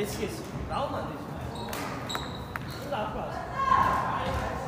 예스 예스 나오면 안 되지. 앞으로 와.